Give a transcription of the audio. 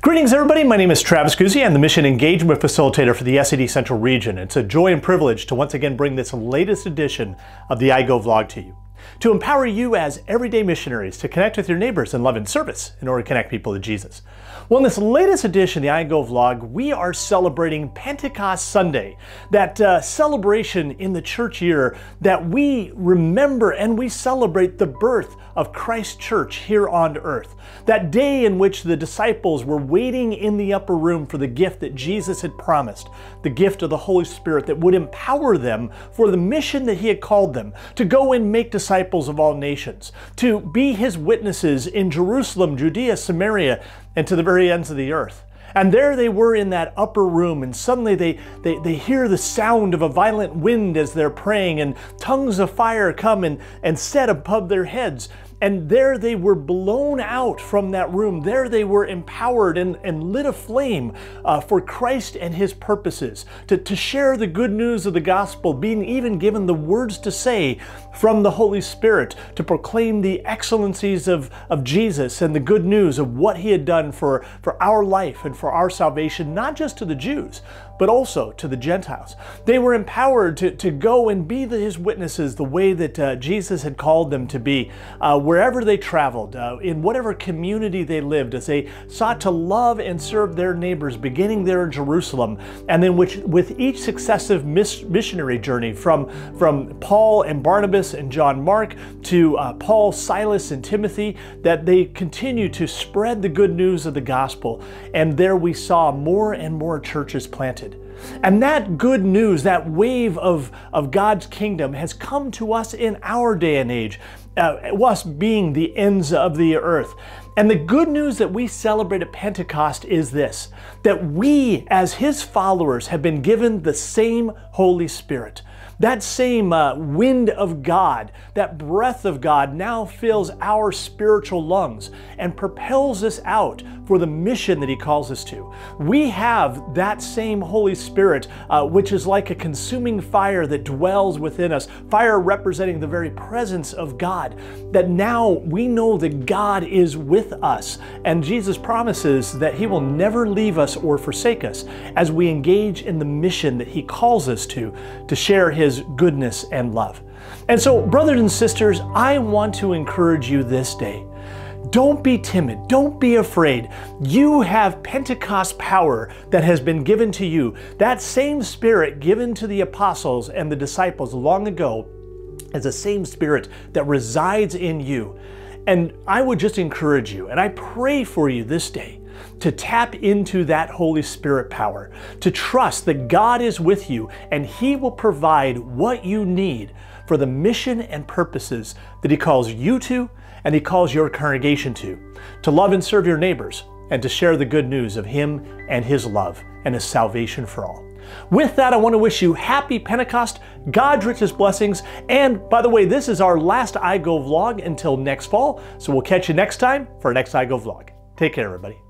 Greetings everybody, my name is Travis Guzzi. I'm the Mission Engagement Facilitator for the SED Central Region. It's a joy and privilege to once again bring this latest edition of the iGo Vlog to you. To empower you as everyday missionaries to connect with your neighbors in love and service in order to connect people to Jesus. Well, in this latest edition of the iGo vlog, we are celebrating Pentecost Sunday, that uh, celebration in the church year that we remember and we celebrate the birth of Christ Church here on earth. That day in which the disciples were waiting in the upper room for the gift that Jesus had promised, the gift of the Holy Spirit that would empower them for the mission that He had called them to go and make disciples of all nations, to be His witnesses in Jerusalem, Judea, Samaria, and to the very ends of the earth. And there they were in that upper room, and suddenly they, they, they hear the sound of a violent wind as they're praying, and tongues of fire come and, and set above their heads. And there they were blown out from that room. There they were empowered and, and lit aflame uh, for Christ and his purposes, to, to share the good news of the gospel, being even given the words to say from the Holy Spirit, to proclaim the excellencies of, of Jesus and the good news of what he had done for, for our life and for our salvation, not just to the Jews, but also to the Gentiles. They were empowered to, to go and be the, his witnesses the way that uh, Jesus had called them to be, uh, wherever they traveled, uh, in whatever community they lived, as they sought to love and serve their neighbors, beginning there in Jerusalem, and then which, with each successive mis missionary journey from, from Paul and Barnabas and John Mark to uh, Paul, Silas, and Timothy, that they continue to spread the good news of the gospel. And there we saw more and more churches planted. And that good news, that wave of, of God's kingdom has come to us in our day and age, uh, us being the ends of the earth. And the good news that we celebrate at Pentecost is this that we, as His followers, have been given the same Holy Spirit. That same uh, wind of God, that breath of God now fills our spiritual lungs and propels us out for the mission that He calls us to. We have that same Holy Spirit, uh, which is like a consuming fire that dwells within us, fire representing the very presence of God, that now we know that God is with us. And Jesus promises that He will never leave us or forsake us as we engage in the mission that He calls us to, to share His his goodness and love. And so, brothers and sisters, I want to encourage you this day. Don't be timid. Don't be afraid. You have Pentecost power that has been given to you. That same spirit given to the apostles and the disciples long ago is the same spirit that resides in you. And I would just encourage you, and I pray for you this day, to tap into that Holy Spirit power, to trust that God is with you and He will provide what you need for the mission and purposes that He calls you to and He calls your congregation to, to love and serve your neighbors and to share the good news of Him and His love and His salvation for all. With that, I want to wish you happy Pentecost, God's richest blessings, and by the way, this is our last iGo vlog until next fall, so we'll catch you next time for our next iGo vlog. Take care, everybody.